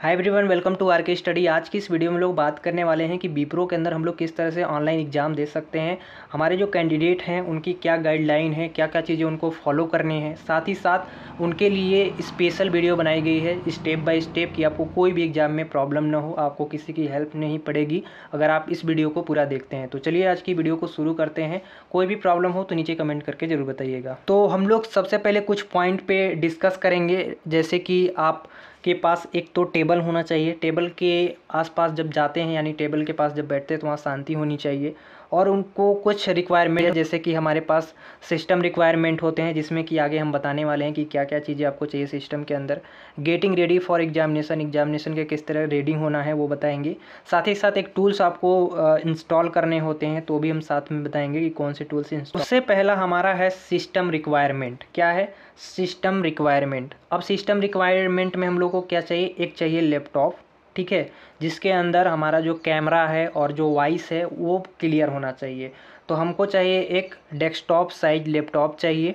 Hi everyone welcome to R K study आज की इस वीडियो में लोग बात करने वाले हैं कि बीप्रो के अंदर हम लोग किस तरह से ऑनलाइन एग्ज़ाम दे सकते हैं। हमारे जो कैंडिडेट हैं, उनकी क्या गाइडलाइन है, क्या क्या चीज़ें उनको फॉलो करनी है। साथ ही साथ उनके लिए स्पेशल वीडियो बनाई गई है स्टेप बाय स्टेप कि आपको कोई भी एग्ज़ाम में प्रॉब्लम ना हो, आपको किसी की हेल्प नहीं पड़ेगी, अगर आप इस वीडियो को पूरा देखते हैं। तो चलिए आज की वीडियो को शुरू करते हैं। कोई भी प्रॉब्लम हो तो नीचे कमेंट करके ज़रूर बताइएगा। तो हम लोग सबसे पहले कुछ पॉइंट पर डिस्कस करेंगे, जैसे कि आप के पास एक तो टेबल होना चाहिए। टेबल के आसपास जब जाते हैं, यानी टेबल के पास जब बैठते हैं तो वहाँ शांति होनी चाहिए। और उनको कुछ रिक्वायरमेंट जैसे कि हमारे पास सिस्टम रिक्वायरमेंट होते हैं, जिसमें कि आगे हम बताने वाले हैं कि क्या क्या चीज़ें आपको चाहिए सिस्टम के अंदर। Getting ready for examination examination के किस तरह रेडी होना है, वो बताएँगे। साथ ही साथ एक टूल्स आपको इंस्टॉल करने होते हैं तो भी हम साथ में बताएँगे कि कौन से टूल्स इंस्टॉल उससे पहला हमारा है सिस्टम रिक्वायरमेंट क्या है? सिस्टम रिक्वायरमेंट अब सिस्टम रिक्वायरमेंट में हम लोग को क्या चाहिए? एक चाहिए लैपटॉप ठीक है? जिसके अंदर हमारा जो कैमरा है और जो वॉइस है, वो क्लियर होना चाहिए। तो हमको चाहिए एक डेस्कटॉप साइज़ लैपटॉप चाहिए,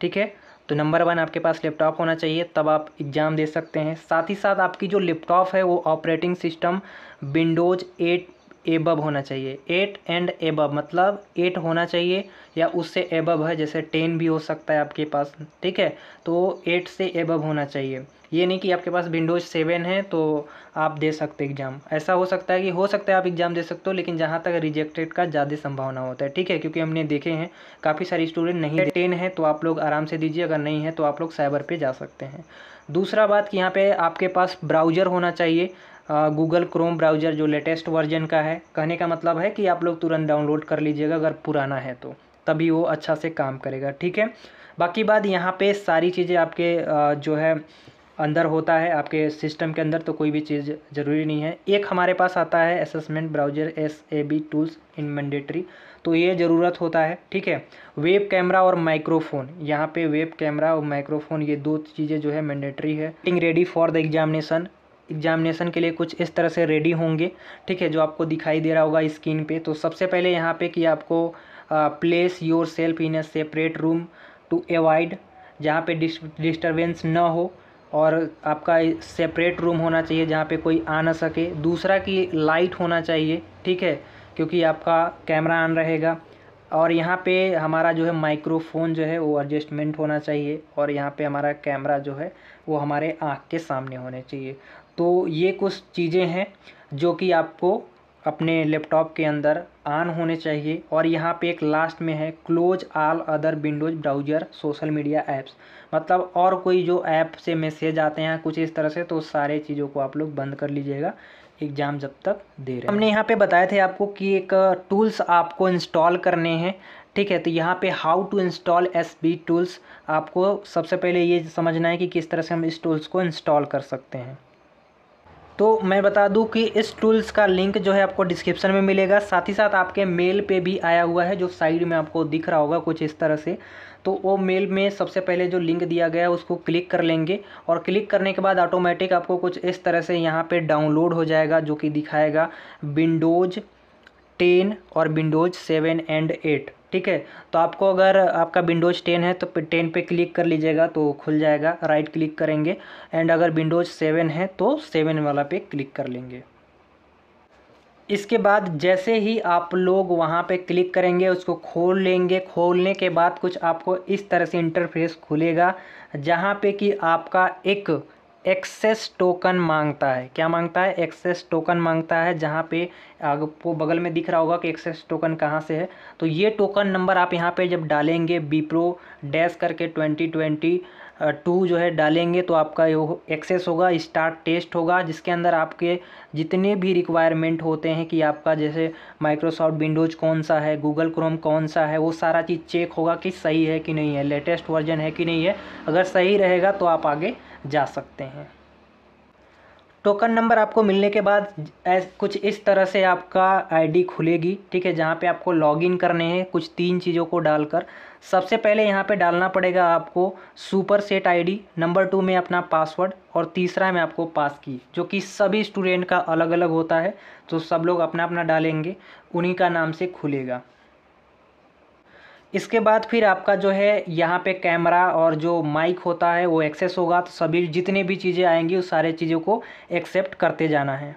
ठीक है? तो नंबर वन आपके पास लैपटॉप होना चाहिए, तब आप एग्ज़ाम दे सकते हैं। साथ ही साथ आपकी जो लैपटॉप है, वो operating system Windows eight above होना चाहिए। एट एंड एबब मतलब एट होना चाहिए या उससे एबब है, जैसे टेन भी हो सकता है आपके पास, ठीक है? तो एट से एबब होना चाहिए। ये नहीं कि आपके पास विंडोज़ सेवन है तो आप दे सकते एग्ज़ाम ऐसा हो सकता है कि हो सकता है आप एग्ज़ाम दे सकते हो, लेकिन जहाँ तक रिजेक्टेड का ज़्यादा संभावना होता है, ठीक है? क्योंकि हमने देखे हैं, काफ़ी सारे स्टूडेंट नहीं टेन है तो आप लोग आराम से दीजिए, अगर नहीं है तो आप लोग साइबर पर जा सकते हैं। दूसरा बात कि यहाँ पे आपके पास ब्राउज़र होना चाहिए। गूगल क्रोम ब्राउज़र जो लेटेस्ट वर्जन का है, कहने का मतलब है कि आप लोग तुरंत डाउनलोड कर लीजिएगा अगर पुराना है तो। तभी वो अच्छा से काम करेगा, ठीक है? बाकी बात यहाँ पे सारी चीज़ें आपके जो है, अंदर होता है, आपके सिस्टम के अंदर तो कोई भी चीज़ ज़रूरी नहीं है। एक हमारे पास आता है assessment browser S A B tools in mandatory तो ये ज़रूरत होता है, ठीक है? वेब कैमरा और माइक्रोफोन यहाँ पे वेब कैमरा और माइक्रोफोन ये दो चीज़ें जो है मैंडेटरी है। Ready for the examination examination के लिए कुछ इस तरह से रेडी होंगे, ठीक है, जो आपको दिखाई दे रहा होगा स्क्रीन पे। तो सबसे पहले यहाँ पे कि आपको place yourself in a separate room to avoid जहाँ पे डिस्टरबेंस ना हो, और आपका सेपरेट रूम होना चाहिए जहाँ पे कोई आ ना सके। दूसरा कि लाइट होना चाहिए, ठीक है, क्योंकि आपका कैमरा ऑन रहेगा। और यहाँ पे हमारा जो है माइक्रोफोन जो है वो एडजस्टमेंट होना चाहिए, और यहाँ पे हमारा कैमरा जो है वो हमारे आँख के सामने होने चाहिए। तो ये कुछ चीज़ें हैं जो कि आपको अपने लैपटॉप के अंदर ऑन होने चाहिए और यहाँ पे एक लास्ट में है close all other windows browser social media apps मतलब और कोई जो ऐप से मैसेज आते हैं कुछ इस तरह से तो सारे चीज़ों को आप लोग बंद कर लीजिएगा। एग्ज़ाम जब तक दे रहे हैं। हमने यहाँ पे बताए थे आपको कि एक टूल्स आपको इंस्टॉल करने हैं, ठीक है? तो यहाँ पे how to install S B tools आपको सबसे पहले ये समझना है कि किस तरह से हम इस टूल्स को इंस्टॉल कर सकते हैं। तो मैं बता दूँ कि इस टूल्स का लिंक जो है आपको डिस्क्रिप्शन में मिलेगा। साथ ही साथ आपके मेल पे भी आया हुआ है, जो साइड में आपको दिख रहा होगा कुछ इस तरह से। तो वो मेल में सबसे पहले जो लिंक दिया गया है, उसको क्लिक कर लेंगे और क्लिक करने के बाद ऑटोमेटिक आपको कुछ इस तरह से यहाँ पर डाउनलोड हो जाएगा, जो कि दिखाएगा विंडोज़ टेन और विंडोज़ सेवन एंड एट, ठीक है? तो आपको अगर आपका विंडोज़ टेन है तो टेन पे क्लिक कर लीजिएगा तो खुल जाएगा, राइट क्लिक करेंगे। एंड अगर विंडोज़ सेवन है तो सेवन वाला पे क्लिक कर लेंगे। इसके बाद जैसे ही आप लोग वहाँ पे क्लिक करेंगे, उसको खोल लेंगे। खोलने के बाद कुछ आपको इस तरह से इंटरफेस खुलेगा, जहाँ पे कि आपका एक एक्सेस टोकन माँगता है। क्या माँगता है? एक्सेस टोकन माँगता है, जहाँ पे आपको बगल में दिख रहा होगा कि एक्सेस टोकन कहाँ से है। तो ये टोकन नंबर आप यहाँ पे जब डालेंगे बीप्रो डैश करके ट्वेंटी ट्वेंटी टू जो है डालेंगे तो आपका यो एक्सेस होगा, स्टार्ट टेस्ट होगा, जिसके अंदर आपके जितने भी रिक्वायरमेंट होते हैं कि आपका जैसे माइक्रोसॉफ्ट, विंडोज़ कौन सा है, गूगल क्रोम कौन सा है, वो सारा चीज़ चेक होगा कि सही है कि नहीं है, लेटेस्ट वर्जन है कि नहीं है। अगर सही रहेगा तो आप आगे जा सकते हैं। टोकन नंबर आपको मिलने के बाद कुछ इस तरह से आपका आईडी खुलेगी, ठीक है, जहाँ पे आपको लॉगिन करने हैं, कुछ तीन चीज़ों को डालकर। सबसे पहले यहाँ पे डालना पड़ेगा आपको super set ID number two में अपना पासवर्ड और तीसरा में आपको पास की, जो कि सभी स्टूडेंट का अलग अलग होता है तो सब लोग अपना अपना डालेंगे, उन्हीं का नाम से खुलेगा। इसके बाद फिर आपका जो है यहाँ पे कैमरा और जो माइक होता है वो एक्सेस होगा तो सभी जितनी भी चीज़ें आएँगी, उस सारे चीज़ों को एक्सेप्ट करते जाना है।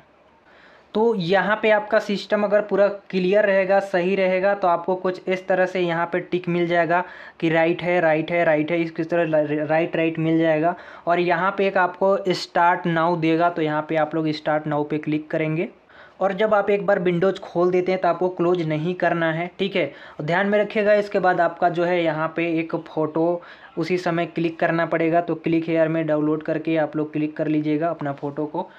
तो यहाँ पे आपका सिस्टम अगर पूरा क्लियर रहेगा, सही रहेगा तो आपको कुछ इस तरह से यहाँ पे टिक मिल जाएगा कि राइट है राइट है राइट है इस किस तरह राइट राइट मिल जाएगा। और यहाँ पे एक आपको स्टार्ट नाउ देगा तो यहाँ पे आप लोग स्टार्ट नाउ पे क्लिक करेंगे। और जब आप एक बार विंडोज़ खोल देते हैं तो आपको क्लोज नहीं करना है, ठीक है? ध्यान में रखिएगा, इसके बाद आपका जो है यहाँ पे एक फ़ोटो उसी समय क्लिक करना पड़ेगा। तो क्लिक हेयर में डाउनलोड करके आप लोग क्लिक कर लीजिएगा अपना फ़ोटो को।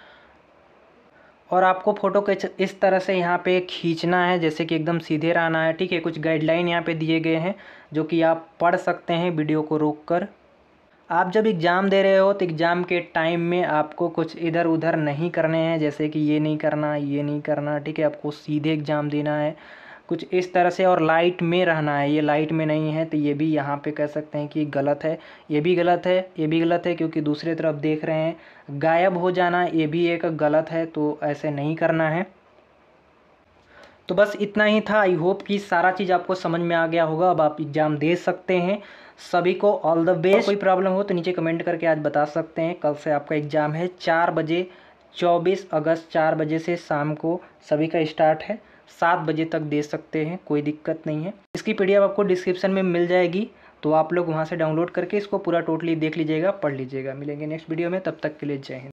और आपको फ़ोटो को इस तरह से यहाँ पे खींचना है, जैसे कि एकदम सीधे रहना है, ठीक है? कुछ गाइडलाइन यहाँ पे दिए गए हैं, जो कि आप पढ़ सकते हैं वीडियो को रोककर। आप जब एग्ज़ाम दे रहे हो तो एग्ज़ाम के टाइम में आपको कुछ इधर उधर नहीं करने हैं, जैसे कि ये नहीं करना, ये नहीं करना, ठीक है? आपको सीधे एग्ज़ाम देना है। कुछ इस तरह से और लाइट में रहना है। ये लाइट में नहीं है तो ये भी यहाँ पे कह सकते हैं कि गलत है। ये भी गलत है, ये भी गलत है, क्योंकि दूसरी तरफ़ देख रहे हैं, गायब हो जाना ये भी एक गलत है तो ऐसे नहीं करना है। तो बस इतना ही था। आई होप कि सारा चीज़ आपको समझ में आ गया होगा। अब आप एग्ज़ाम दे सकते हैं। सभी को ऑल द बेस्ट कोई प्रॉब्लम हो तो नीचे कमेंट करके आज बता सकते हैं। कल से आपका एग्ज़ाम है चार बजे, चौबीस अगस्त चार बजे से शाम को सभी का स्टार्ट है। सात बजे तक दे सकते हैं, कोई दिक्कत नहीं है। इसकी पी आपको डिस्क्रिप्शन में मिल जाएगी तो आप लोग वहाँ से डाउनलोड करके इसको पूरा टोटली देख लीजिएगा, पढ़ लीजिएगा। मिलेंगे नेक्स्ट वीडियो में, तब तक के लिए जय हिंद।